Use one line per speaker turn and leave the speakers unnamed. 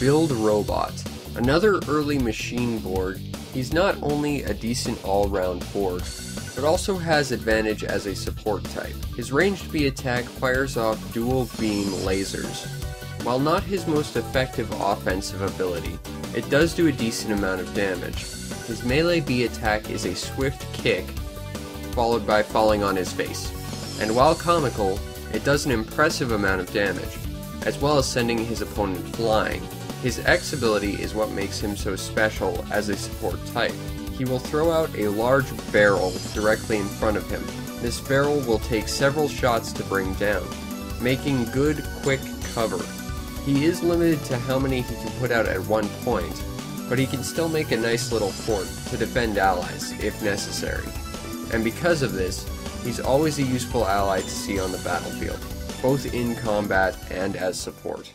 Build Robot. Another early machine Borg, he's not only a decent all-round Borg, but also has advantage as a support type. His ranged B attack fires off dual beam lasers. While not his most effective offensive ability, it does do a decent amount of damage. His melee B attack is a swift kick, followed by falling on his face. And while comical, it does an impressive amount of damage, as well as sending his opponent flying. His X ability is what makes him so special as a support type. He will throw out a large barrel directly in front of him. This barrel will take several shots to bring down, making good, quick cover. He is limited to how many he can put out at one point, but he can still make a nice little fort to defend allies if necessary. And because of this, he's always a useful ally to see on the battlefield, both in combat and as support.